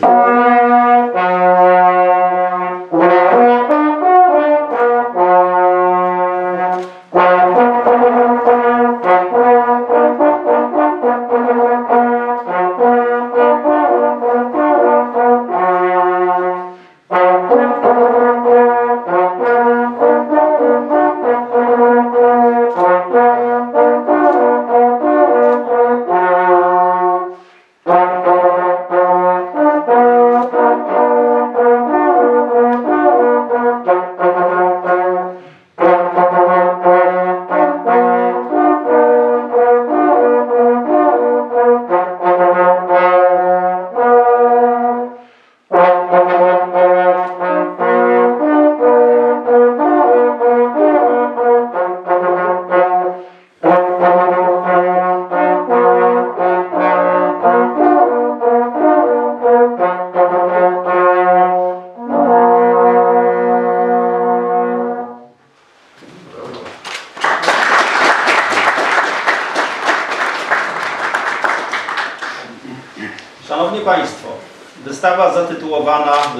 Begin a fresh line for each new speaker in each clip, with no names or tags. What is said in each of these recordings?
Szanowni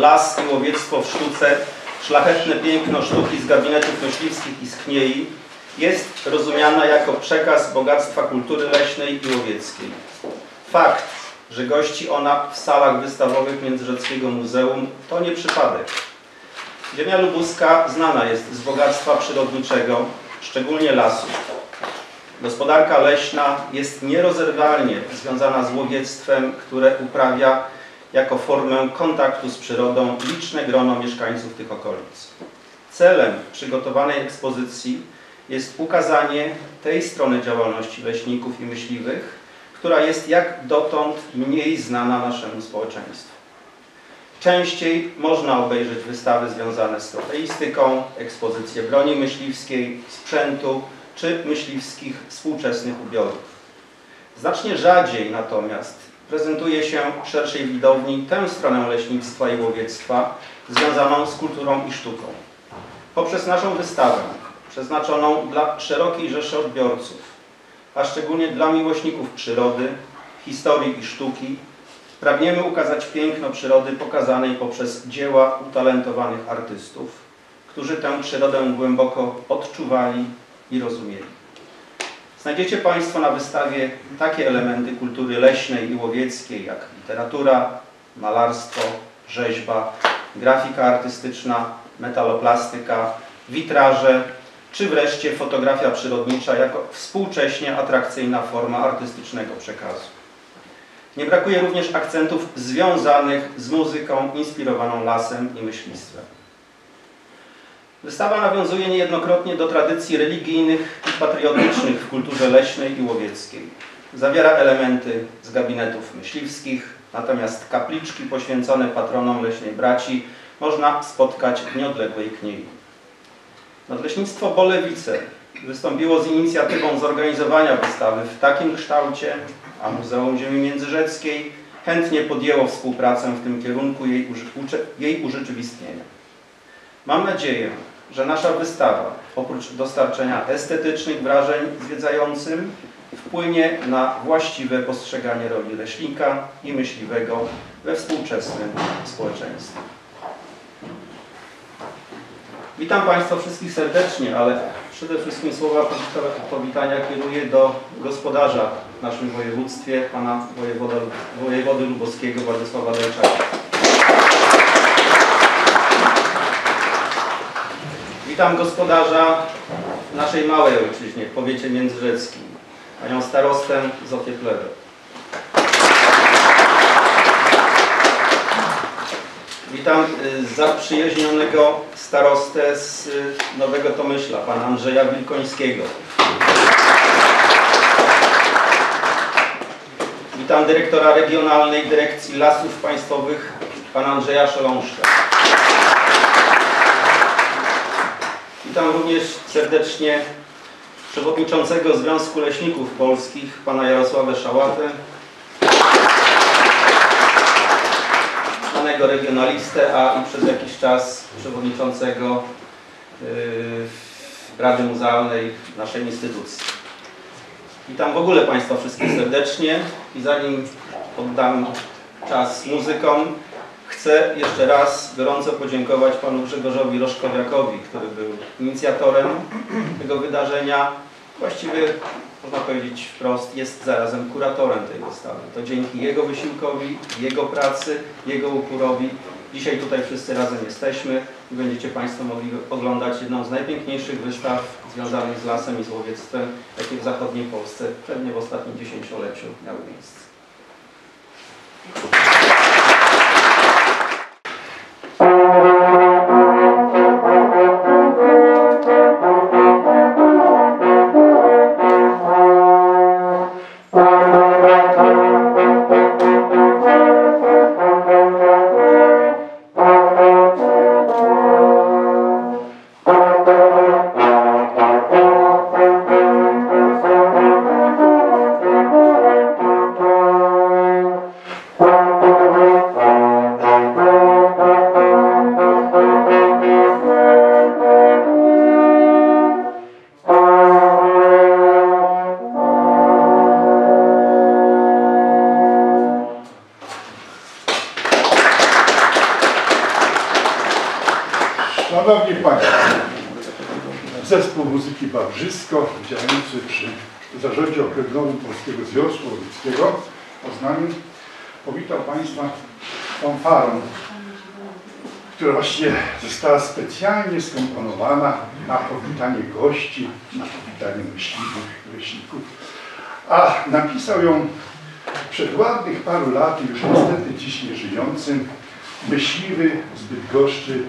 Las i łowiectwo w sztuce Szlachetne piękno sztuki z gabinetów myśliwskich i z Kniei jest rozumiana jako przekaz bogactwa kultury leśnej i łowieckiej. Fakt, że gości ona w salach wystawowych Międzyrzeckiego Muzeum to nie przypadek. Ziemia lubuska znana jest z bogactwa przyrodniczego, szczególnie lasów. Gospodarka leśna jest nierozerwalnie związana z łowiectwem, które uprawia jako formę kontaktu z przyrodą liczne grono mieszkańców tych okolic. Celem przygotowanej ekspozycji jest ukazanie tej strony działalności leśników i myśliwych, która jest jak dotąd mniej znana naszemu społeczeństwu. Częściej można obejrzeć wystawy związane z trofeistyką, ekspozycje broni myśliwskiej, sprzętu czy myśliwskich współczesnych ubiorów. Znacznie rzadziej natomiast prezentuje się szerszej widowni tę stronę leśnictwa i łowiectwa związaną z kulturą i sztuką. Poprzez naszą wystawę, przeznaczoną dla szerokiej rzeszy odbiorców, a szczególnie dla miłośników przyrody, historii i sztuki, pragniemy ukazać piękno przyrody pokazanej poprzez dzieła utalentowanych artystów, którzy tę przyrodę głęboko odczuwali i rozumieli. Znajdziecie Państwo na wystawie takie elementy kultury leśnej i łowieckiej jak literatura, malarstwo, rzeźba, grafika artystyczna, metaloplastyka, witraże, czy wreszcie fotografia przyrodnicza jako współcześnie atrakcyjna forma artystycznego przekazu. Nie brakuje również akcentów związanych z muzyką inspirowaną lasem i myślistwem. Wystawa nawiązuje niejednokrotnie do tradycji religijnych i patriotycznych w kulturze leśnej i łowieckiej. Zawiera elementy z gabinetów myśliwskich, natomiast kapliczki poświęcone patronom leśnej braci można spotkać w nieodległej Kniei. Nadleśnictwo Bolewice wystąpiło z inicjatywą zorganizowania wystawy w takim kształcie, a Muzeum Ziemi Międzyrzeckiej chętnie podjęło współpracę w tym kierunku jej, jej urzeczywistnienia. Mam nadzieję, że nasza wystawa, oprócz dostarczenia estetycznych wrażeń zwiedzającym, wpłynie na właściwe postrzeganie roli leśnika i myśliwego we współczesnym społeczeństwie. Witam Państwa wszystkich serdecznie, ale przede wszystkim słowa powitania kieruję do gospodarza w naszym województwie, pana wojewoda, wojewody luboskiego Władysława Dajczaka. Witam gospodarza naszej małej ojczyźnie, w powiecie międzyrzeckim, panią starostę Zofię Plewę. Witam y, zaprzyjaźnionego starostę z y, Nowego Tomyśla, pana Andrzeja Wilkońskiego. Witam dyrektora Regionalnej Dyrekcji Lasów Państwowych, pana Andrzeja Szelążka. Witam również serdecznie przewodniczącego Związku Leśników Polskich, pana Jarosława Szałatę, znanego regionalistę, a i przez jakiś czas przewodniczącego yy, Rady Muzealnej naszej instytucji. Witam w ogóle Państwa wszystkich serdecznie i zanim oddam czas muzykom, Chcę jeszcze raz gorąco podziękować panu Grzegorzowi Roszkowiakowi, który był inicjatorem tego wydarzenia. Właściwie można powiedzieć wprost, jest zarazem kuratorem tej wystawy. To dzięki jego wysiłkowi, jego pracy, jego uporowi dzisiaj tutaj wszyscy razem jesteśmy i będziecie Państwo mogli oglądać jedną z najpiękniejszych wystaw związanych z lasem i z łowiectwem, jakie w zachodniej Polsce pewnie w ostatnim dziesięcioleciu miały miejsce.
Wawrzysko, działający przy Zarządzie Okręgowym Polskiego Związku Łowieckiego Poznaniu, powitał Państwa fanfarą, która właściwie została specjalnie skomponowana na powitanie gości, na powitanie myśliwych, leśników, a napisał ją przed ładnych paru laty, już niestety dziś nieżyjącym, myśliwy z Bydgoszczy,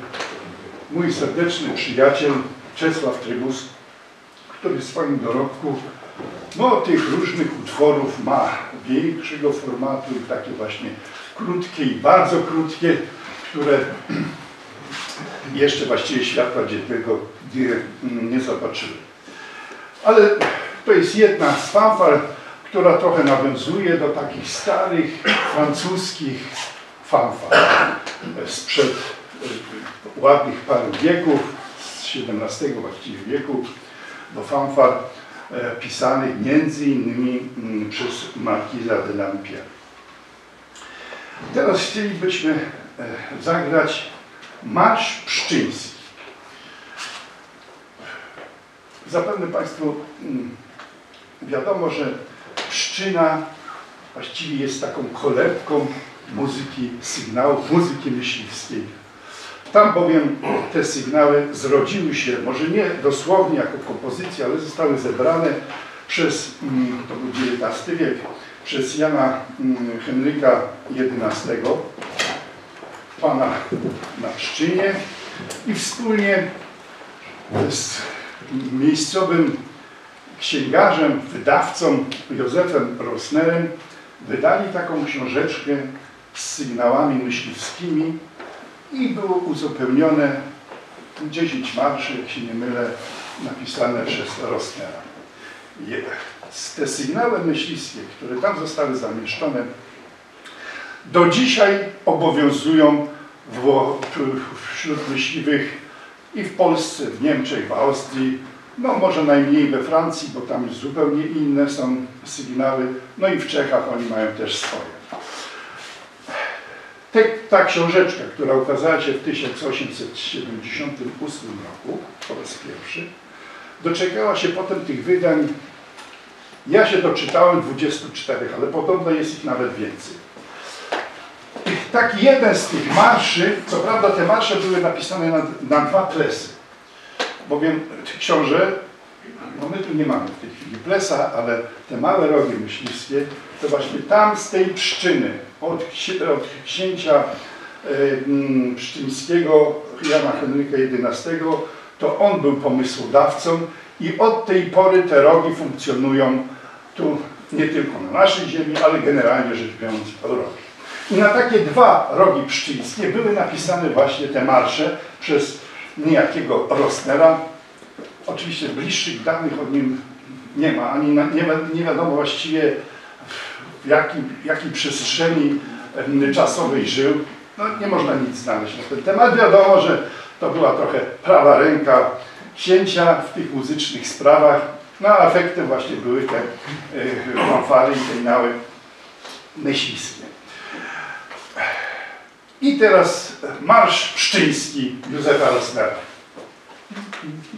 mój serdeczny przyjaciel Czesław Trybus, który w swoim dorobku no, tych różnych utworów ma większego formatu i takie właśnie krótkie i bardzo krótkie, które jeszcze właściwie światła dziennego nie, zobaczyły. Ale to jest jedna z fanfar, która trochę nawiązuje do takich starych francuskich fanfar sprzed ładnych paru wieków, z XVII właściwie wieku, do fanfar e, pisanych między innymi mm, przez markiza de Lampierre. Teraz chcielibyśmy e, zagrać Marsz Pszczyński. Zapewne Państwu mm, wiadomo, że pszczyna właściwie jest taką kolebką muzyki sygnałów, muzyki myśliwskiej. Tam bowiem te sygnały zrodziły się, może nie dosłownie jako kompozycja, ale zostały zebrane przez, mm, to był XIX wiek, przez Jana mm, Henryka XI, pana na Pszczynie i wspólnie z miejscowym księgarzem, wydawcą Józefem Rosnerem wydali taką książeczkę z sygnałami myśliwskimi i było uzupełnione 10 marszy, jak się nie mylę, napisane przez Rosnera. Te sygnały myśliwskie, które tam zostały zamieszczone, do dzisiaj obowiązują wśród myśliwych i w Polsce, w Niemczech, w Austrii, no może najmniej we Francji, bo tam zupełnie inne są sygnały, no i w Czechach oni mają też swoje. Te, ta książeczka, która ukazała się w 1878 roku, po raz pierwszy, doczekała się potem tych wydań, ja się doczytałem 24, ale podobno jest ich nawet więcej. Taki jeden z tych marszy, co prawda te marsze były napisane na, na dwa plesy, bowiem książę, no my tu nie mamy w tej chwili plesa, ale te małe rogi myśliwskie, to właśnie tam z tej pszczyny, od, księcia e, mm, pszczyńskiego Jana Henryka XI, to on był pomysłodawcą i od tej pory te rogi funkcjonują tu nie tylko na naszej ziemi, ale generalnie rzecz biorąc rogi. I na takie dwa rogi pszczyńskie były napisane właśnie te marsze przez niejakiego Rosnera. Oczywiście bliższych danych o nim nie ma, ani na, nie, nie wiadomo właściwie w jakim, jakiej przestrzeni czasowej żył. No, nie można nic znaleźć na ten temat. Wiadomo, że to była trochę prawa ręka księcia w tych muzycznych sprawach. No a efektem właśnie były te fanfary i te nały myśliskie. I teraz marsz pszczyński Józefa Rosnera. Ci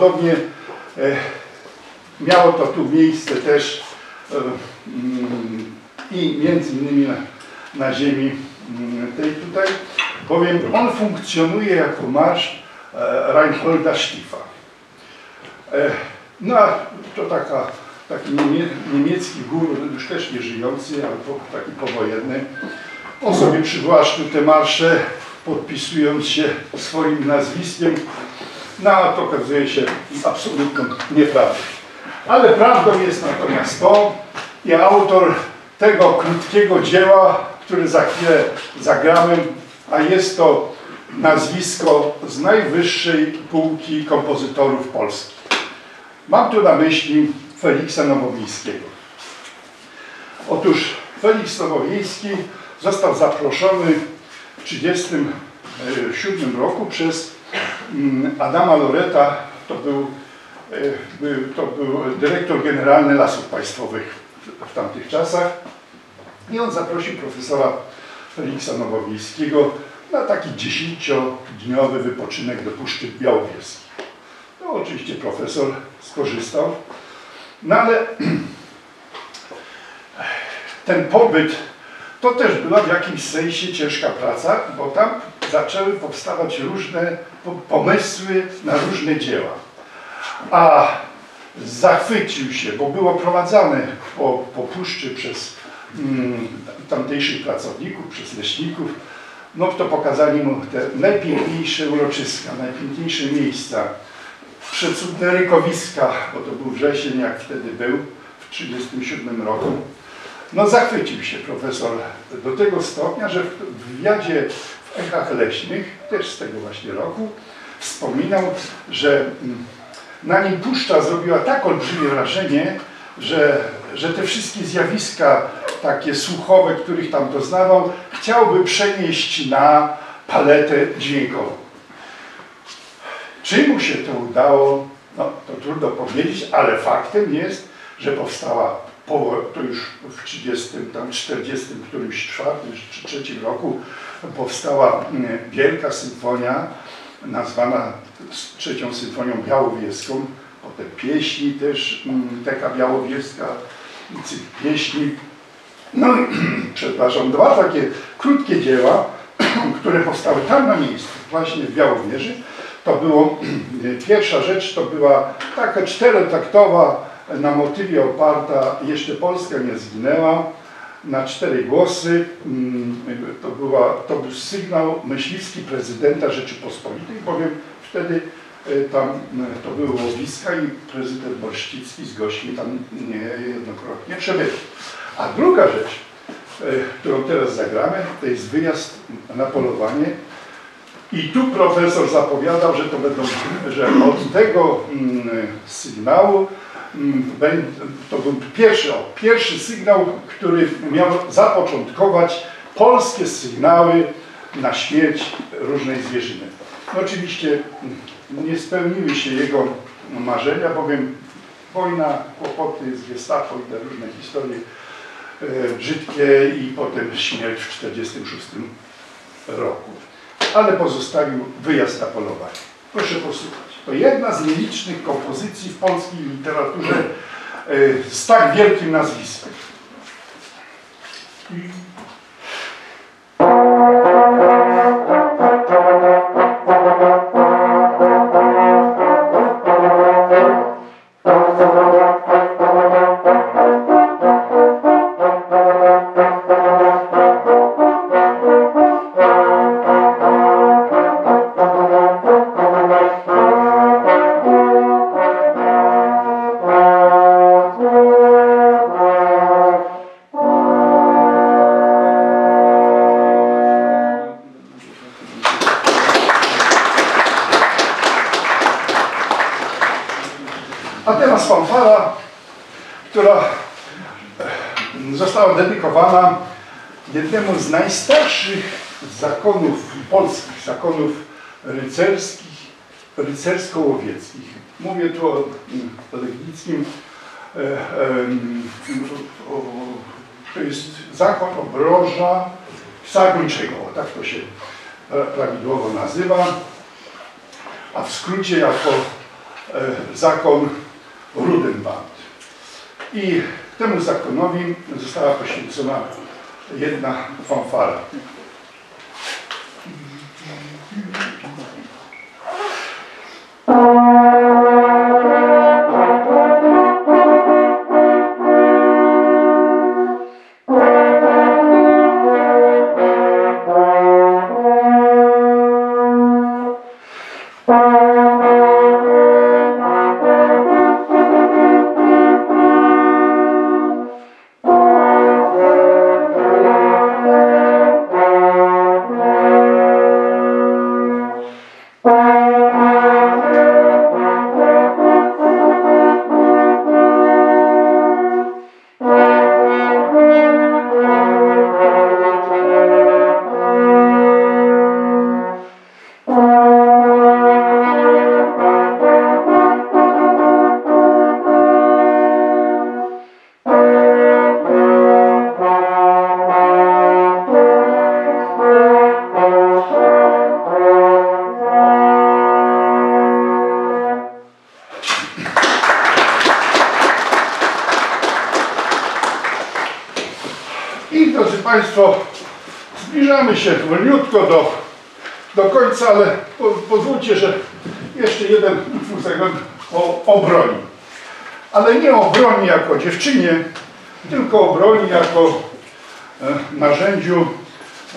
prawdopodobnie e, miało to tu miejsce też e, mm, i między innymi na, na ziemi mm, tej tutaj, bowiem on funkcjonuje jako marsz e, Reinholda Stiffa. E, no a to taka, taki niemie, niemiecki guru, już też nie żyjący, ale po, taki powojenny, on sobie przywłaszczył te marsze, podpisując się swoim nazwiskiem, no to okazuje się absolutną nieprawdą. Ale prawdą jest natomiast to, i autor tego krótkiego dzieła, które za chwilę zagramy, a jest to nazwisko z najwyższej półki kompozytorów polskich. Mam tu na myśli Feliksa Nowowiejskiego. Otóż Feliks Nowowiejski został zaproszony w 1937 roku przez Adama Loreta, to był, e, był- to był dyrektor generalny Lasów Państwowych w tamtych czasach. I on zaprosił profesora Feliksa Nowowiejskiego na taki dziesięciodniowy wypoczynek do Puszczy Białowieskiej. No oczywiście profesor skorzystał, no ale ten pobyt to też była w jakimś sensie ciężka praca, bo tam zaczęły powstawać różne po- pomysły na różne dzieła. A zachwycił się, bo było prowadzane po, po puszczy przez mm, tamtejszych pracowników, przez leśników, no to pokazali mu te najpiękniejsze uroczyska, najpiękniejsze miejsca, przecudne rykowiska, bo to był wrzesień, jak wtedy był, w 1937 roku. No zachwycił się profesor do tego stopnia, że w wywiadzie w Echach Leśnych, też z tego właśnie roku, wspominał, że mm, na nim puszcza zrobiła tak olbrzymie wrażenie, że, że te wszystkie zjawiska takie słuchowe, których tam doznawał, chciałby przenieść na paletę dźwiękową. Czy mu się to udało, no to trudno powiedzieć, ale faktem jest, że powstała po, to już w 30, tam 40, którymś czwartym czy trzecim roku powstała mm, wielka symfonia nazwana trzecią symfonią białowieską. Potem pieśni też, mm, taka białowieska, cykl pieśni. No i przepraszam, dwa takie krótkie dzieła, które powstały tam na miejscu, właśnie w Białowieży. To było, pierwsza rzecz to była taka czterotaktowa, na motywie oparta Jeszcze Polska nie zginęła, na cztery głosy. Mm, To, była, to był sygnał myśliwski prezydenta Rzeczypospolitej, bowiem wtedy e, tam e, to były łowiska i prezydent Borszcicki z gośćmi tam niejednokrotnie przebywał. A druga rzecz, e, którą teraz zagramy, to jest wyjazd na polowanie. I tu profesor zapowiadał, że to będą, że od tego mm, sygnału to był pierwszy, pierwszy sygnał, który miał zapoczątkować polskie sygnały na śmierć różnej zwierzyny. No oczywiście nie spełniły się jego marzenia, bowiem wojna, kłopoty z gestapo i te różne historie e, brzydkie i potem śmierć w 1946 roku. Ale pozostawił wyjazd na polowanie. Proszę posłuchać. To jedna z nielicznych kompozycji w polskiej literaturze e, z tak wielkim nazwiskiem. A teraz fanfara, która została dedykowana jednemu z najstarszych zakonów polskich, zakonów rycerskich, rycersko-łowieckich. Mówię tu o mm, Legnickim. e, To jest zakon obroża Sagończego, tak to się pra- prawidłowo nazywa, a w skrócie jako e, zakon Rudenband. I temu zakonowi została poświęcona jedna fanfara. Wolniutko do, do końca, ale po, pozwólcie, że jeszcze jeden utwór o, o broni. Ale nie o broni jako dziewczynie, tylko o broni jako e, narzędziu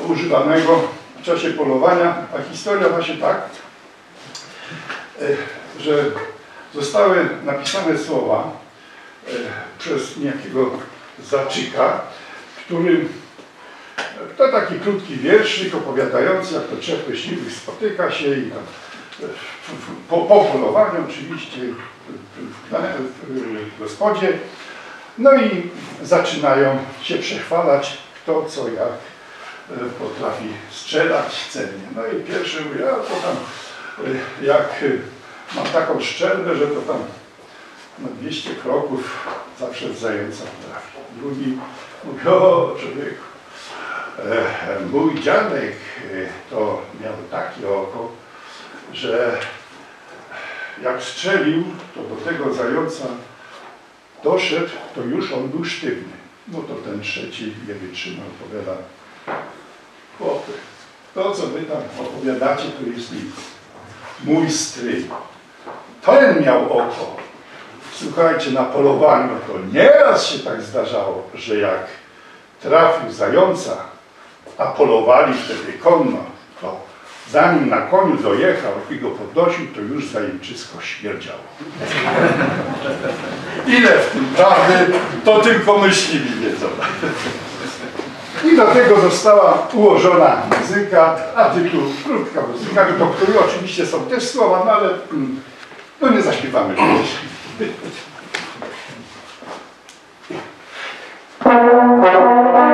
używanego w czasie polowania. A historia właśnie tak, e, że zostały napisane słowa e, przez niejakiego Zaczyka, który krótki wierszyk opowiadający, jak to trzech myśliwych spotyka się i tam, po, po polowaniu oczywiście w, w, w gospodzie. No i zaczynają się przechwalać, kto co jak e, potrafi strzelać cennie. No i pierwszy mówi, a to tam e, jak e, mam taką szczelbę, że to tam na 200 kroków zawsze z zająca trafi. Drugi mówi, o człowieku, mój dziadek e, to miał takie oko, że jak strzelił, to do tego zająca doszedł, to już on był sztywny. No to ten trzeci nie wytrzymał, powiada, chłopy, to co wy tam opowiadacie, to jest nic. Mój stryj, ten miał oko, Słuchajcie, na polowaniu to nieraz się tak zdarzało, że jak trafił zająca, a polowali wtedy konno, to zanim na koniu dojechał i go podnosił, to już zajęczysko śmierdziało. Ile w tym prawdy, to tylko myśliwi wiedzą. I do tego została ułożona muzyka, a tytuł krótka muzyka, do której oczywiście są też słowa, no ale mm, no nie zaśpiewamy
również. Thank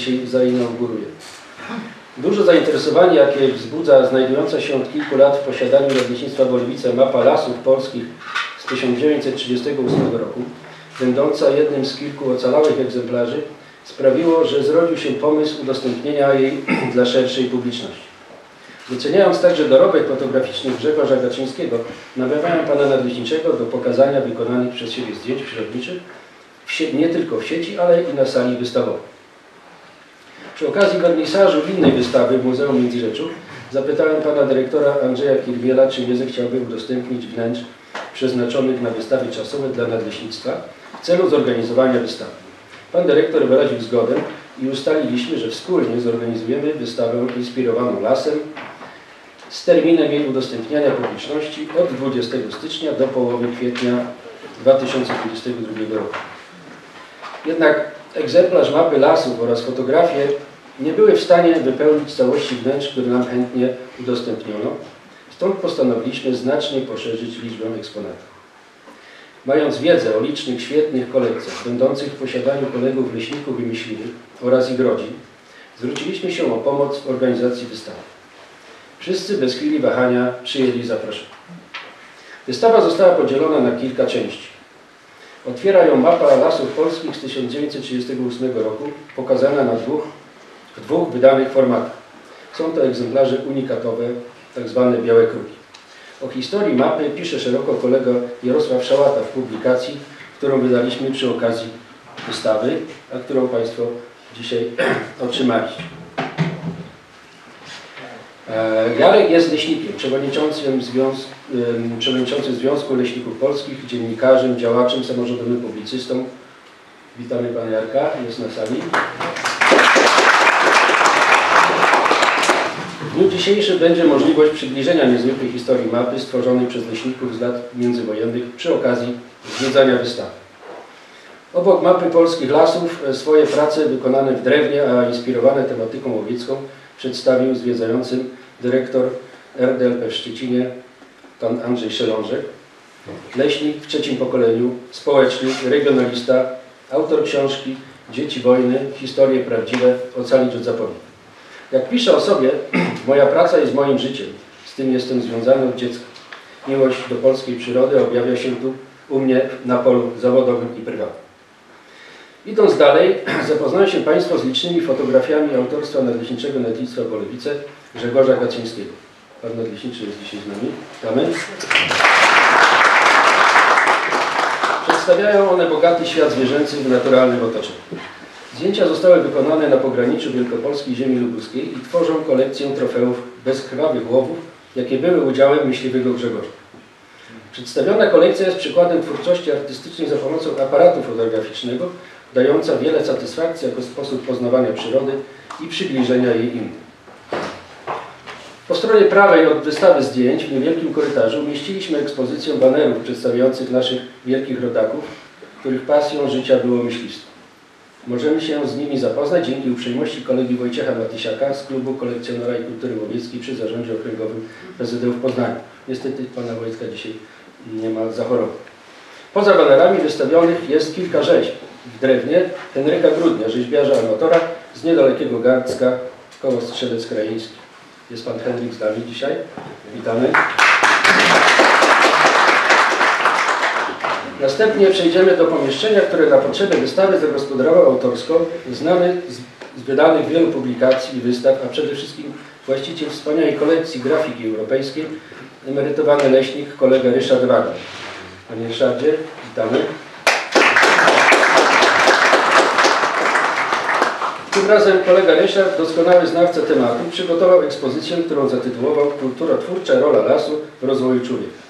dzisiaj zainauguruję. Duże zainteresowanie, jakie wzbudza znajdująca się od kilku lat w posiadaniu Nadleśnictwa Boliwice mapa lasów polskich z 1938 roku, będąca jednym z kilku ocalałych egzemplarzy, sprawiło, że zrodził się pomysł udostępnienia jej dla szerszej publiczności. Doceniając także dorobek fotograficzny Grzegorza Gaczyńskiego, namawiam Pana Nadleśniczego do pokazania wykonanych przez siebie zdjęć przyrodniczych nie tylko w sieci, ale i na sali wystawowej. Przy okazji wernisażu innej wystawy w Muzeum Międzyrzeczu zapytałem pana dyrektora Andrzeja Kirwiela, czy nie zechciałby udostępnić wnętrz przeznaczonych na wystawy czasowe dla nadleśnictwa w celu zorganizowania wystawy. Pan dyrektor wyraził zgodę i ustaliliśmy, że wspólnie zorganizujemy wystawę inspirowaną lasem z terminem jej udostępniania publiczności od 20 stycznia do połowy kwietnia 2022 roku. Jednak egzemplarz mapy lasów oraz fotografie nie były w stanie wypełnić całości wnętrz, które nam chętnie udostępniono. Stąd postanowiliśmy znacznie poszerzyć liczbę eksponatów. Mając wiedzę o licznych, świetnych kolekcjach będących w posiadaniu kolegów leśników i myśliwych oraz ich rodzin, zwróciliśmy się o pomoc w organizacji wystawy. Wszyscy bez chwili wahania przyjęli zaproszenie. Wystawa została podzielona na kilka części. Otwiera ją mapa lasów polskich z 1938 roku, pokazana na dwóch, w dwóch wydanych formatach. Są to egzemplarze unikatowe, tak zwane białe kruki. O historii mapy pisze szeroko kolega Jarosław Szałata w publikacji, którą wydaliśmy przy okazji wystawy, a którą Państwo dzisiaj otrzymaliście. E, Jarek jest leśnikiem, przewodniczącym, związ... em, przewodniczącym Związku Leśników Polskich, dziennikarzem, działaczem samorządowym, publicystą. Witamy Pana Jarka, jest na sali. W dniu dzisiejszym będzie możliwość przybliżenia niezwykłej historii mapy stworzonej przez leśników z lat międzywojennych przy okazji zwiedzania wystawy. Obok mapy polskich lasów e, swoje prace wykonane w drewnie, a inspirowane tematyką łowiecką przedstawił zwiedzającym dyrektor RDLP w Szczecinie, pan Andrzej Szelążek, leśnik w trzecim pokoleniu, społecznik, regionalista, autor książki Dzieci wojny, historie prawdziwe, ocalić od zapomnień. Jak pisze o sobie, moja praca jest moim życiem, z tym jestem związany od dziecka. Miłość do polskiej przyrody objawia się tu u mnie na polu zawodowym i prywatnym. Idąc dalej, zapoznają się Państwo z licznymi fotografiami autorstwa Nadleśniczego Nadleśnictwa Bolewice Grzegorza Gaczyńskiego. Pan Nadleśniczy jest dzisiaj z nami. Witamy. Przedstawiają one bogaty świat zwierzęcy w naturalnym otoczeniu. Zdjęcia zostały wykonane na pograniczu Wielkopolskiej ziemi lubuskiej i tworzą kolekcję trofeów bezkrwawych łowów, jakie były udziałem myśliwego Grzegorza. Przedstawiona kolekcja jest przykładem twórczości artystycznej za pomocą aparatu fotograficznego, dająca wiele satysfakcji jako sposób poznawania przyrody i przybliżenia jej innym. Po stronie prawej od wystawy zdjęć w niewielkim korytarzu umieściliśmy ekspozycję banerów przedstawiających naszych wielkich rodaków, których pasją życia było myślistwo. Możemy się z nimi zapoznać dzięki uprzejmości kolegi Wojciecha Matysiaka z Klubu Kolekcjonera i Kultury Łowieckiej przy Zarządzie Okręgowym PZD w Poznaniu. Niestety pana Wojtka dzisiaj nie ma zachorowań. Poza banerami wystawionych jest kilka rzeźb w drewnie Henryka Grudnia, rzeźbiarza amatora z niedalekiego Gardzka, koło Strzelec Krajeński. Jest pan Henryk z nami dzisiaj. Witamy. Następnie przejdziemy do pomieszczenia, które na potrzeby wystawy zagospodarował autorsko znany z, z wydanych wielu publikacji i wystaw, a przede wszystkim właściciel wspaniałej kolekcji grafiki europejskiej, emerytowany leśnik, kolega Ryszard Wagner. Panie Ryszardzie, witamy. Tym razem kolega Ryszard, doskonały znawca tematu, przygotował ekspozycję, którą zatytułował Kultura twórcza rola lasu w rozwoju człowieka.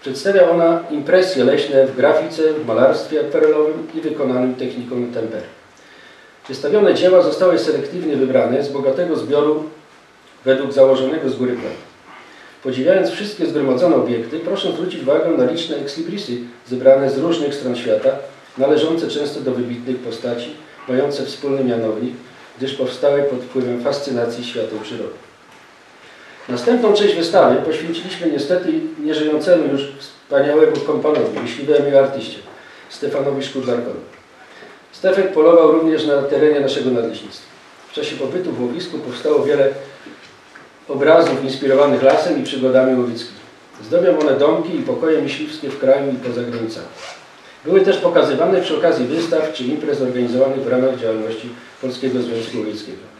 Przedstawia ona impresje leśne w grafice, w malarstwie akwarelowym i wykonanym techniką temper. Przedstawione dzieła zostały selektywnie wybrane z bogatego zbioru według założonego z góry planu. Podziwiając wszystkie zgromadzone obiekty, proszę zwrócić uwagę na liczne ekslibrisy zebrane z różnych stron świata, należące często do wybitnych postaci, mające wspólny mianownik, gdyż powstały pod wpływem fascynacji światą przyrody. Następną część wystawy poświęciliśmy niestety nieżyjącemu już wspaniałemu komponowi, i artyście, Stefanowi Szkudlarkowi. Stefek polował również na terenie naszego nadleśnictwa. W czasie pobytu w łowisku powstało wiele obrazów inspirowanych lasem i przygodami łowieckimi. Zdobią one domki i pokoje myśliwskie w kraju i poza granicami. Były też pokazywane przy okazji wystaw czy imprez organizowanych w ramach działalności Polskiego Związku Łowieckiego.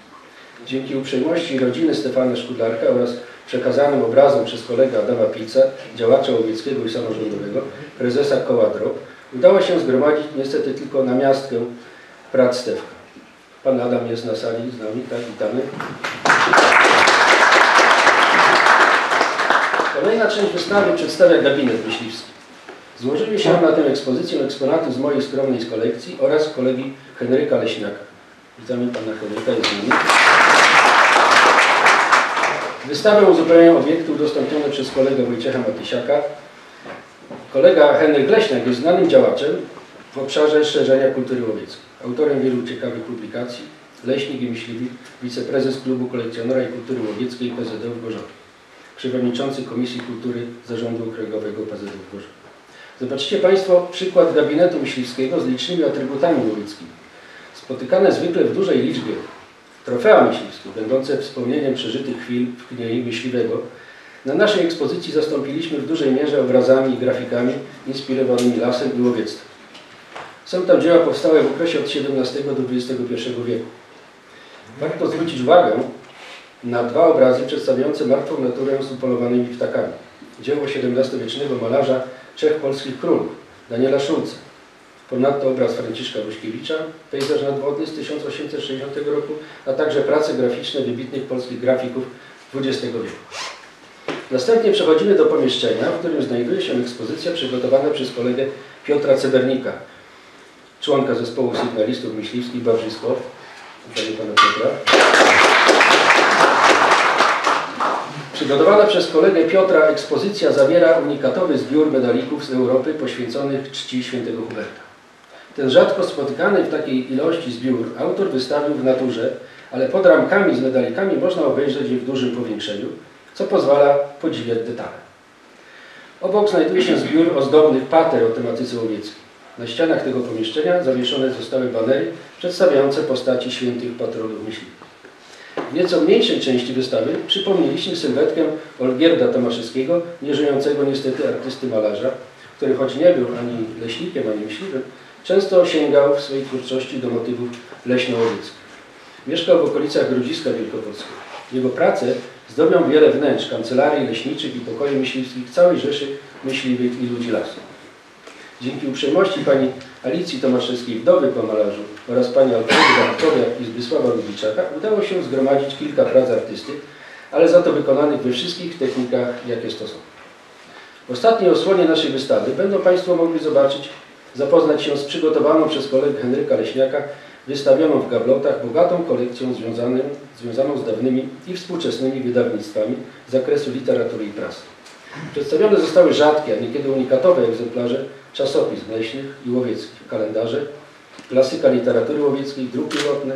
Dzięki uprzejmości rodziny Stefana Szkudlarka oraz przekazanym obrazom przez kolegę Adama Pica, działacza łowieckiego i samorządowego, prezesa Koła Drog, udało się zgromadzić niestety tylko na miastkę prac Stefka. Pan Adam jest na sali z nami, tak? Witamy. Kolejna część wystawy przedstawia gabinet myśliwski. Złożyły się na tę ekspozycję eksponaty z mojej skromnej kolekcji oraz kolegi Henryka Leśniaka. Witamy pana Henryka, jest z nami. Wystawę uzupełniają obiekty udostępnione przez kolegę Wojciecha Matysiaka. Kolega Henryk Leśniak jest znanym działaczem w obszarze szerzenia kultury łowieckiej. Autorem wielu ciekawych publikacji, leśnik i myśliwik, wiceprezes Klubu Kolekcjonera i Kultury Łowieckiej PZD w Gorzowie, przewodniczący Komisji Kultury Zarządu Okręgowego PZD w Gorzowie. Zobaczcie Państwo przykład gabinetu myśliwskiego z licznymi atrybutami łowieckimi. Spotykane zwykle w dużej liczbie trofea myśliwskie, będące wspomnieniem przeżytych chwil w kniei myśliwego, na naszej ekspozycji zastąpiliśmy w dużej mierze obrazami i grafikami inspirowanymi lasem i łowiectwem. Są tam dzieła powstałe w okresie od XVII do XXI wieku. Warto zwrócić uwagę na dwa obrazy przedstawiające martwą naturę z upolowanymi ptakami. Dzieło XVII-wiecznego malarza trzech polskich królów, Daniela Szulca. Ponadto obraz Franciszka Buśkiewicza, pejzaż nadwodny z 1860 roku, a także prace graficzne wybitnych polskich grafików XX wieku. Następnie przechodzimy do pomieszczenia, w którym znajduje się ekspozycja przygotowana przez kolegę Piotra Cebernika, członka zespołu sygnalistów myśliwskich Babrzysko. Witamy pana Piotra. Przygotowana przez kolegę Piotra ekspozycja zawiera unikatowy zbiór medalików z Europy poświęconych czci świętego Huberta. Ten rzadko spotykany w takiej ilości zbiór autor wystawił w naturze, ale pod ramkami z medalikami można obejrzeć je w dużym powiększeniu, co pozwala podziwiać detale. Obok znajduje się zbiór ozdobnych pater o tematyce łowieckiej. Na ścianach tego pomieszczenia zawieszone zostały banery przedstawiające postaci świętych patronów myśliwych. W nieco mniejszej części wystawy przypomnieliśmy sylwetkę Olgierda Tomaszewskiego, nieżyjącego niestety artysty malarza, który choć nie był ani leśnikiem, ani myśliwym, często sięgał w swojej twórczości do motywów leśno-łowieckich. Mieszkał w okolicach Grodziska Wielkopolskiego. Jego prace zdobią wiele wnętrz, kancelarii leśniczych i pokoi myśliwskich całej rzeszy myśliwych i ludzi lasu. Dzięki uprzejmości pani Alicji Tomaszewskiej, wdowy po malarzu oraz pani Alfredy Bartkowiak i Zbysława Lubiczaka udało się zgromadzić kilka prac artysty, ale za to wykonanych we wszystkich technikach, jakie to są. W ostatniej osłonie naszej wystawy będą Państwo mogli zobaczyć, zapoznać się z przygotowaną przez kolegę Henryka Leśniaka, wystawioną w gablotach bogatą kolekcją związaną, związaną z dawnymi i współczesnymi wydawnictwami z zakresu literatury i prasy. Przedstawione zostały rzadkie, a niekiedy unikatowe egzemplarze czasopism leśnych i łowieckich, kalendarze, klasyka literatury łowieckiej, druki lotne,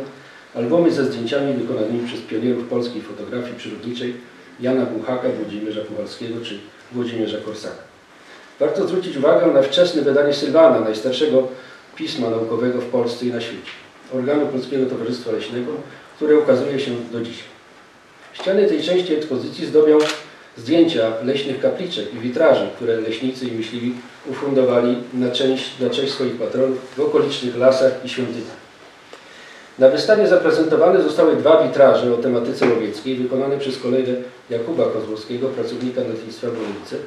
albumy ze zdjęciami wykonanymi przez pionierów polskiej fotografii przyrodniczej Jana Buchaka, Włodzimierza Kowalskiego czy Włodzimierza Korsaka. Warto zwrócić uwagę na wczesne wydanie Sylwana, najstarszego pisma naukowego w Polsce i na świecie, organu Polskiego Towarzystwa Leśnego, które ukazuje się do dzisiaj. Ściany tej części ekspozycji zdobią zdjęcia leśnych kapliczek i witraży, które leśnicy i myśliwi ufundowali na część, na część swoich patronów w okolicznych lasach i świątyniach. Na wystawie zaprezentowane zostały dwa witraże o tematyce łowieckiej wykonane przez kolegę Jakuba Kozłowskiego, pracownika Lotnictwa Wojnicy,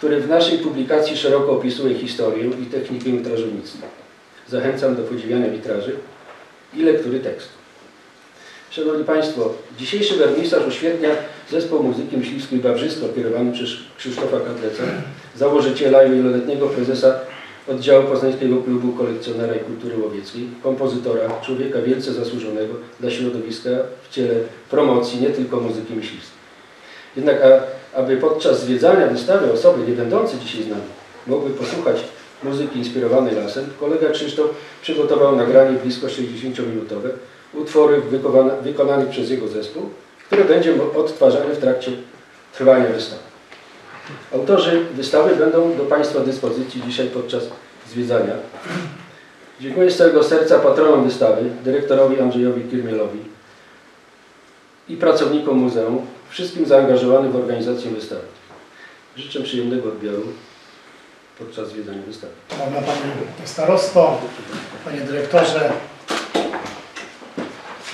który w naszej publikacji szeroko opisuje historię i technikę witrażownictwa. Zachęcam do podziwiania witraży i lektury tekstu. Szanowni Państwo, dzisiejszy wernisaż uświetnia zespół muzyki myśliwskiej Babrzysko kierowany przez Krzysztofa Kadleca, założyciela i wieloletniego prezesa oddziału Poznańskiego Klubu Kolekcjonera i Kultury Łowieckiej, kompozytora, człowieka wielce zasłużonego dla środowiska w ciele promocji nie tylko muzyki myśliwskiej. Jednak a, aby podczas zwiedzania wystawy osoby nie będące dzisiaj z nami mogły posłuchać muzyki inspirowanej lasem, kolega Krzysztof przygotował nagranie blisko 60-minutowe utwory wykonanych przez jego zespół, które będzie odtwarzane w trakcie trwania wystawy. Autorzy wystawy będą do Państwa dyspozycji dzisiaj podczas zwiedzania. Dziękuję z całego serca patronom wystawy, dyrektorowi Andrzejowi Kirmielowi i pracownikom muzeum, wszystkim zaangażowanym w organizację wystawy. Życzę przyjemnego odbioru podczas zwiedzania wystawy.
Szanowna Pani Starosto, Panie Dyrektorze,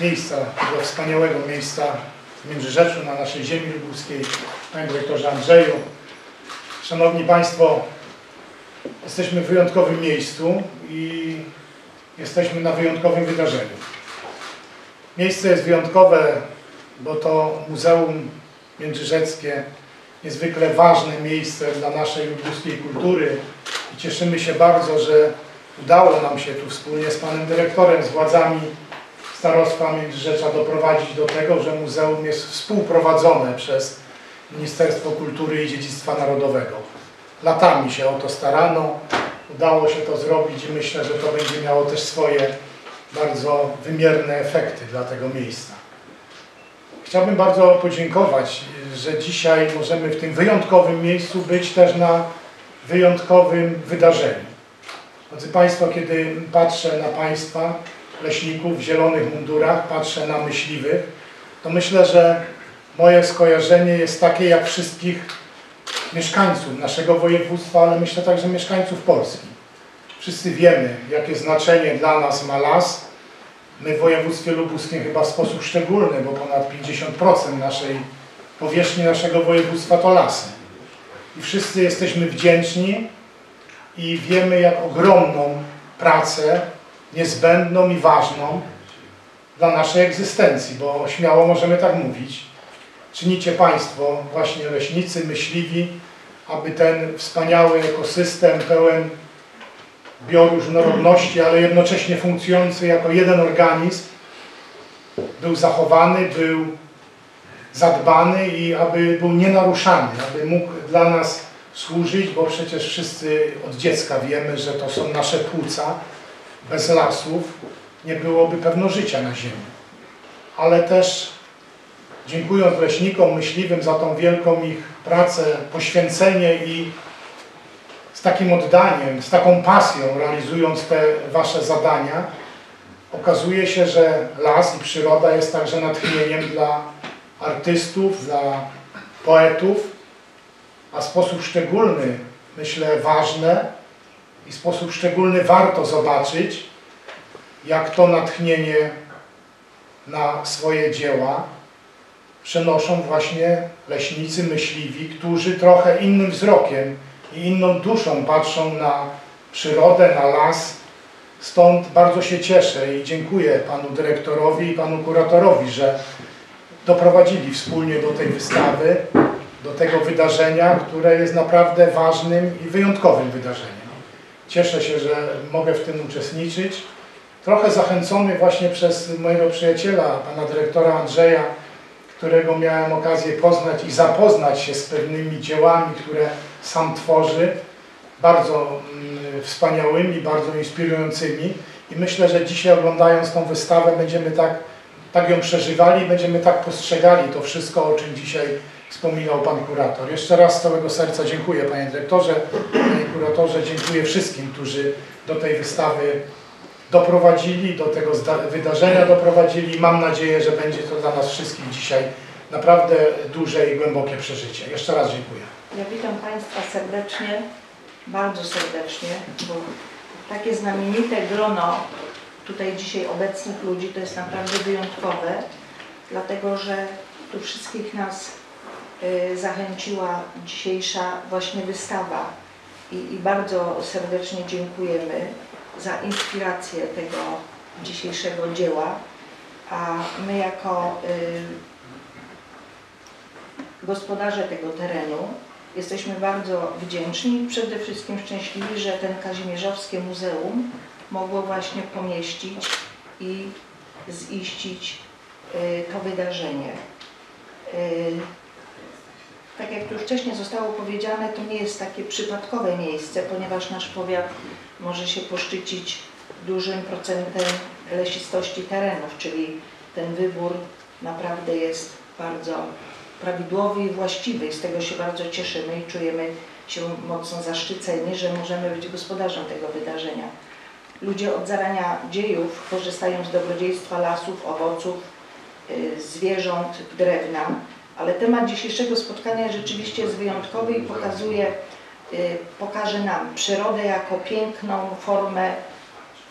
miejsca, tego wspaniałego miejsca w Międzyrzeczu, na naszej ziemi lubuskiej, Panie Dyrektorze Andrzeju. Szanowni Państwo, jesteśmy w wyjątkowym miejscu i jesteśmy na wyjątkowym wydarzeniu. Miejsce jest wyjątkowe, bo to Muzeum Międzyrzeckie, niezwykle ważne miejsce dla naszej lubuskiej kultury, i cieszymy się bardzo, że udało nam się tu wspólnie z panem dyrektorem, z władzami Starostwa Międzyrzecza doprowadzić do tego, że muzeum jest współprowadzone przez Ministerstwo Kultury i Dziedzictwa Narodowego. Latami się o to starano, udało się to zrobić i myślę, że to będzie miało też swoje bardzo wymierne efekty dla tego miejsca. Chciałbym bardzo podziękować, że dzisiaj możemy w tym wyjątkowym miejscu być też na wyjątkowym wydarzeniu. Drodzy Państwo, kiedy patrzę na Państwa, leśników w zielonych mundurach, patrzę na myśliwych, to myślę, że moje skojarzenie jest takie jak wszystkich mieszkańców naszego województwa, ale myślę także mieszkańców Polski. Wszyscy wiemy, jakie znaczenie dla nas ma las. My w województwie lubuskim chyba w sposób szczególny, bo ponad 50% naszej powierzchni naszego województwa to lasy. I wszyscy jesteśmy wdzięczni i wiemy, jak ogromną pracę, niezbędną i ważną dla naszej egzystencji, bo śmiało możemy tak mówić, czynicie Państwo, właśnie leśnicy, myśliwi, aby ten wspaniały ekosystem pełen bioróżnorodności, ale jednocześnie funkcjonujący jako jeden organizm, był zachowany, był zadbany i aby był nienaruszany, aby mógł dla nas służyć, bo przecież wszyscy od dziecka wiemy, że to są nasze płuca. Bez lasów nie byłoby pewno życia na ziemi. Ale też dziękując leśnikom, myśliwym za tą wielką ich pracę, poświęcenie i takim oddaniem, z taką pasją realizując te wasze zadania, okazuje się, że las i przyroda jest także natchnieniem dla artystów, dla poetów, a w sposób szczególny, myślę, ważne i w sposób szczególny warto zobaczyć, jak to natchnienie na swoje dzieła przenoszą właśnie leśnicy, myśliwi, którzy trochę innym wzrokiem i inną duszą patrzą na przyrodę, na las. Stąd bardzo się cieszę i dziękuję panu dyrektorowi i panu kuratorowi, że doprowadzili wspólnie do tej wystawy, do tego wydarzenia, które jest naprawdę ważnym i wyjątkowym wydarzeniem. Cieszę się, że mogę w tym uczestniczyć. Trochę zachęcony właśnie przez mojego przyjaciela, pana dyrektora Andrzeja, którego miałem okazję poznać i zapoznać się z pewnymi dziełami, które sam tworzy, bardzo mm, wspaniałymi, bardzo inspirującymi. I myślę, że dzisiaj oglądając tą wystawę będziemy tak tak ją przeżywali, będziemy tak postrzegali to wszystko, o czym dzisiaj wspominał Pan Kurator. Jeszcze raz z całego serca dziękuję Panie Dyrektorze, Panie Kuratorze, dziękuję wszystkim, którzy do tej wystawy doprowadzili, do tego wydarzenia doprowadzili. Mam nadzieję, że będzie to dla nas wszystkich dzisiaj naprawdę duże i głębokie przeżycie. Jeszcze raz dziękuję.
Ja witam Państwa serdecznie, bardzo serdecznie, bo takie znamienite grono tutaj dzisiaj obecnych ludzi to jest naprawdę wyjątkowe, dlatego że tu wszystkich nas y, zachęciła dzisiejsza właśnie wystawa i, i bardzo serdecznie dziękujemy za inspirację tego dzisiejszego dzieła, a my jako y, gospodarze tego terenu jesteśmy bardzo wdzięczni i przede wszystkim szczęśliwi, że ten Kazimierzowskie Muzeum mogło właśnie pomieścić i ziścić y, to wydarzenie. Y, tak jak tu już wcześniej zostało powiedziane, to nie jest takie przypadkowe miejsce, ponieważ nasz powiat może się poszczycić dużym procentem lesistości terenów, czyli ten wybór naprawdę jest bardzo prawidłowy i właściwy i z tego się bardzo cieszymy i czujemy się mocno zaszczyceni, że możemy być gospodarzem tego wydarzenia. Ludzie od zarania dziejów korzystają z dobrodziejstwa lasów, owoców, y, zwierząt, drewna, ale temat dzisiejszego spotkania rzeczywiście jest wyjątkowy i pokazuje, y, pokaże nam przyrodę jako piękną formę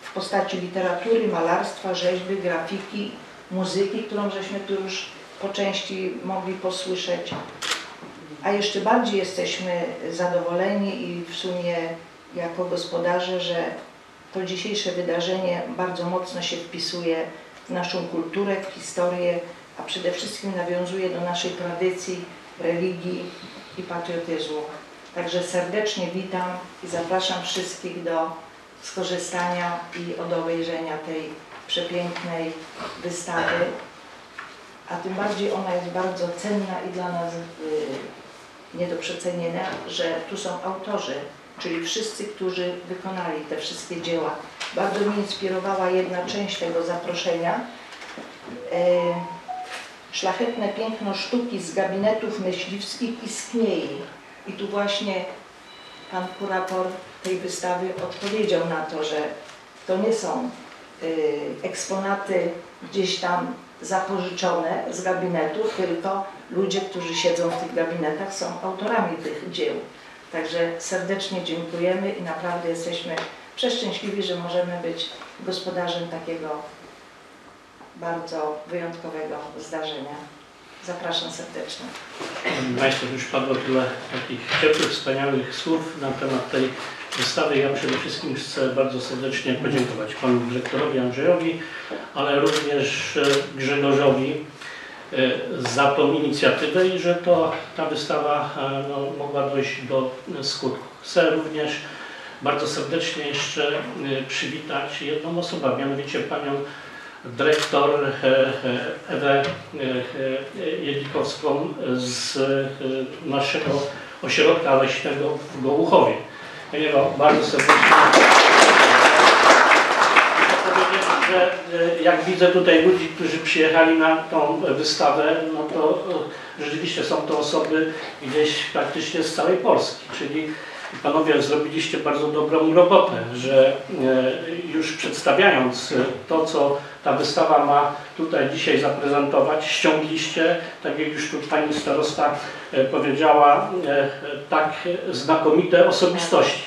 w postaci literatury, malarstwa, rzeźby, grafiki, muzyki, którą żeśmy tu już po części mogli posłyszeć. A jeszcze bardziej jesteśmy zadowoleni i w sumie jako gospodarze, że to dzisiejsze wydarzenie bardzo mocno się wpisuje w naszą kulturę, w historię, a przede wszystkim nawiązuje do naszej tradycji, religii i patriotyzmu. Także serdecznie witam i zapraszam wszystkich do skorzystania i od obejrzenia tej przepięknej wystawy. A tym bardziej ona jest bardzo cenna i dla nas y, nie do przecenienia, że tu są autorzy, czyli wszyscy, którzy wykonali te wszystkie dzieła. Bardzo mnie inspirowała jedna część tego zaproszenia. E, Szlachetne piękno sztuki z gabinetów myśliwskich i z kniei. I tu właśnie pan kurator tej wystawy odpowiedział na to, że to nie są y, eksponaty gdzieś tam zapożyczone z gabinetów, tylko ludzie, którzy siedzą w tych gabinetach są autorami tych dzieł. Także serdecznie dziękujemy i naprawdę jesteśmy przeszczęśliwi, że możemy być gospodarzem takiego bardzo wyjątkowego zdarzenia. Zapraszam serdecznie.
Państwu już padło tyle takich ciepłych, wspaniałych słów na temat tej wystawy. Ja przede wszystkim chcę bardzo serdecznie podziękować panu dyrektorowi Andrzejowi, ale również e, Grzegorzowi e, za tą inicjatywę i że to ta wystawa e, no, mogła dojść do skutku. Chcę również bardzo serdecznie jeszcze przywitać jedną osobę, mianowicie panią dyrektor e, e, Ewę e, Jedlikowską z naszego ośrodka leśnego w Gołuchowie. Nie bardzo serdecznie że jak widzę tutaj ludzi, którzy przyjechali na tą wystawę, no to rzeczywiście są to osoby gdzieś praktycznie z całej Polski, czyli Panowie zrobiliście bardzo dobrą robotę, że już przedstawiając to, co ta wystawa ma tutaj dzisiaj zaprezentować, ściągliście, tak jak już tu pani starosta e, powiedziała, e, tak znakomite osobistości.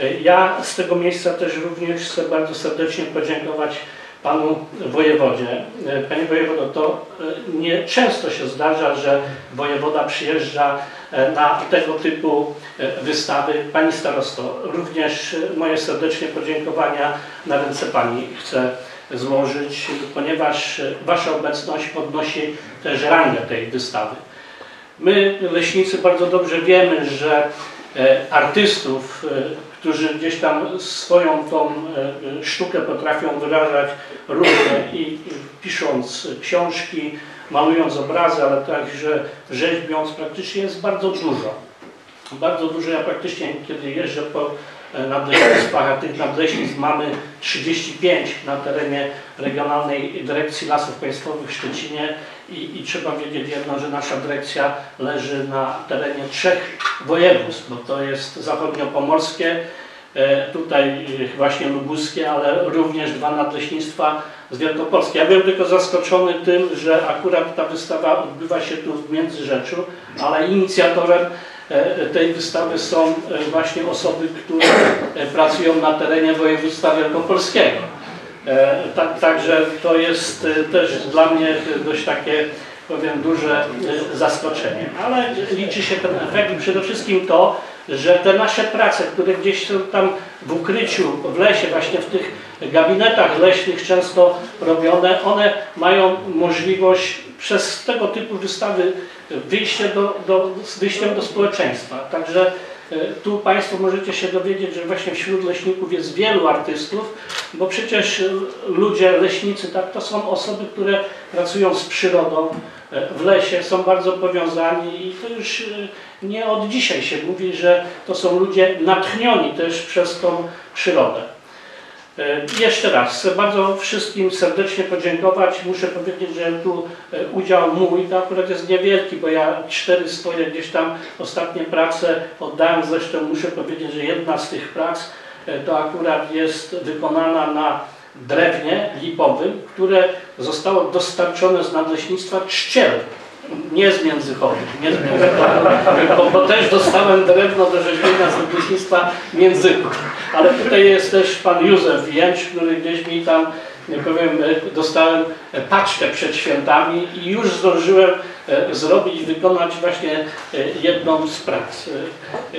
E, Ja z tego miejsca też również chcę bardzo serdecznie podziękować panu wojewodzie. Panie wojewodo, to nie często się zdarza, że wojewoda przyjeżdża na tego typu wystawy. Pani starosto, również moje serdeczne podziękowania na ręce pani chcę złożyć, ponieważ wasza obecność podnosi też rangę tej wystawy. My, leśnicy, bardzo dobrze wiemy, że e, artystów, e, którzy gdzieś tam swoją tą e, sztukę potrafią wyrażać różnie i pisząc książki, malując obrazy, ale także rzeźbiąc, praktycznie jest bardzo dużo. Bardzo dużo. Ja praktycznie, kiedy jeżdżę po nadleśnictwach, a tych nadleśnictw mamy 35 na terenie Regionalnej Dyrekcji Lasów Państwowych w Szczecinie i, i trzeba wiedzieć jedno, że nasza dyrekcja leży na terenie trzech województw, bo to jest zachodniopomorskie, e, tutaj e, właśnie lubuskie, ale również dwa nadleśnictwa z Wielkopolski. Ja byłem tylko zaskoczony tym, że akurat ta wystawa odbywa się tu w Międzyrzeczu, ale inicjatorem e, tej wystawy są e, właśnie osoby, które e, pracują na terenie województwa wielkopolskiego. E, tak, także to jest e, też dla mnie dość takie, powiem, duże e, zaskoczenie. Ale liczy się ten efekt i przede wszystkim to, że te nasze prace, które gdzieś są tam w ukryciu, w lesie, właśnie w tych gabinetach leśnych często robione, one mają możliwość przez tego typu wystawy wyjście do, do, wyjściem do społeczeństwa. Także e, tu Państwo możecie się dowiedzieć, że właśnie wśród leśników jest wielu artystów, bo przecież e, ludzie, leśnicy, tak, to są osoby, które pracują z przyrodą e, w lesie, są bardzo powiązani i to już nie od dzisiaj się mówi, że to są ludzie natchnioni też przez tą przyrodę. E, Jeszcze raz chcę bardzo wszystkim serdecznie podziękować. Muszę powiedzieć, że tu e, udział mój to akurat jest niewielki, bo ja cztery swoje gdzieś tam ostatnie prace oddałem. Zresztą muszę powiedzieć, że jedna z tych prac e, to akurat jest wykonana na drewnie lipowym, które zostało dostarczone z nadleśnictwa Czciel. Nie z Międzychowy, nie z Międzychowy, bo, bo też dostałem drewno do rzeźbienia z Międzychów. Ale tutaj jest też pan Józef Jęcz, który gdzieś mi tam, nie powiem, e, dostałem e, paczkę przed świętami i już zdążyłem e, zrobić, wykonać właśnie jedną z prac.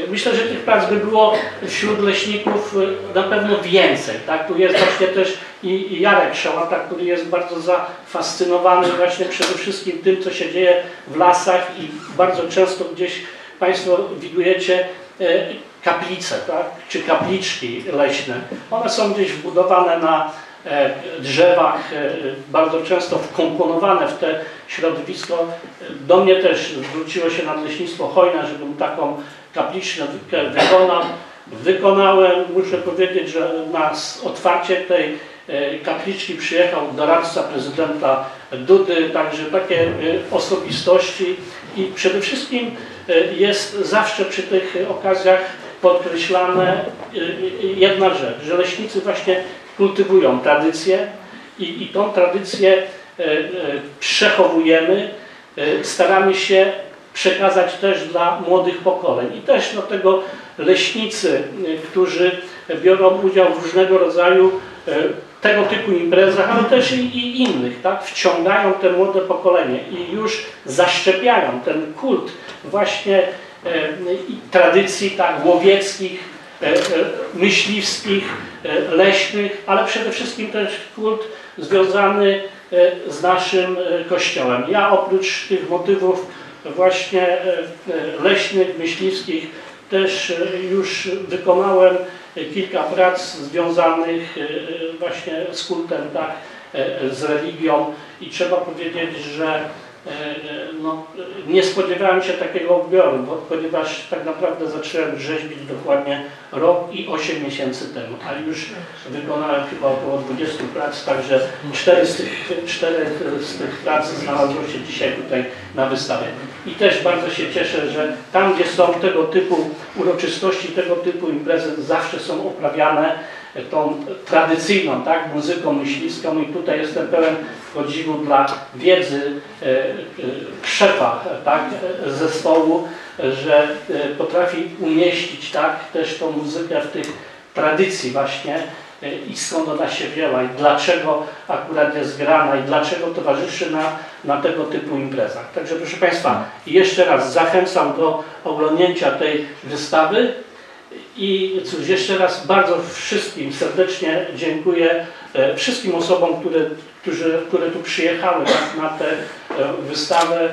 Myślę, że tych prac by było wśród leśników na pewno więcej. Tak? Tu jest właśnie też i Jarek Szałata, który jest bardzo zafascynowany właśnie przede wszystkim tym, co się dzieje w lasach i bardzo często gdzieś Państwo widujecie kaplice, tak? czy kapliczki leśne. One są gdzieś wbudowane na drzewach, e, bardzo często wkomponowane w te środowisko. Do mnie też zwróciło się nadleśnictwo Hojna, żebym taką kapliczkę wykonał. Wykonałem, muszę powiedzieć, że na otwarcie tej e, kapliczki przyjechał doradca prezydenta Dudy, także takie e, osobistości i przede wszystkim e, jest zawsze przy tych okazjach podkreślane e, e, jedna rzecz, że leśnicy właśnie kultywują tradycję i, i tą tradycję e, e, przechowujemy, e, staramy się przekazać też dla młodych pokoleń. I też do tego leśnicy, którzy biorą udział w różnego rodzaju tego typu imprezach, ale też i, innych, tak? wciągają te młode pokolenie i już zaszczepiają ten kult właśnie tradycji tak, łowieckich, myśliwskich, e, leśnych, ale przede wszystkim też kult związany e, z naszym e, kościołem. Ja oprócz tych motywów właśnie e, e, leśnych, myśliwskich też e, już wykonałem e, kilka prac związanych e, e, właśnie z kultem, tak, e, z religią i trzeba powiedzieć, że e, e, no, e, nie spodziewałem się takiego odbioru, bo, ponieważ tak naprawdę zacząłem rzeźbić dokładnie rok i 8 miesięcy temu, a już wykonałem chyba około 20 prac, także cztery z tych, cztery z tych prac znalazło się dzisiaj tutaj na wystawie. I też bardzo się cieszę, że tam, gdzie są tego typu uroczystości, tego typu imprezy, zawsze są uprawiane tą tradycyjną tak, muzyką myśliwską i tutaj jestem pełen podziwu dla wiedzy e, e, szefa tak, e, zespołu, że e, potrafi umieścić tak, też tą muzykę w tych tradycji właśnie e, i skąd ona się wzięła i dlaczego akurat jest grana i dlaczego towarzyszy na, na tego typu imprezach. Także proszę Państwa, jeszcze raz zachęcam do oglądnięcia tej wystawy i cóż, jeszcze raz bardzo wszystkim serdecznie dziękuję e, wszystkim osobom, które, którzy, które tu przyjechały na tę e, wystawę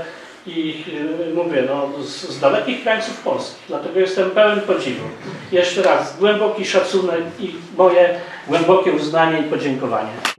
i e, mówię, no, z, z dalekich krańców Polski. Dlatego jestem pełen podziwu. Jeszcze raz głęboki szacunek i moje głębokie uznanie i podziękowanie.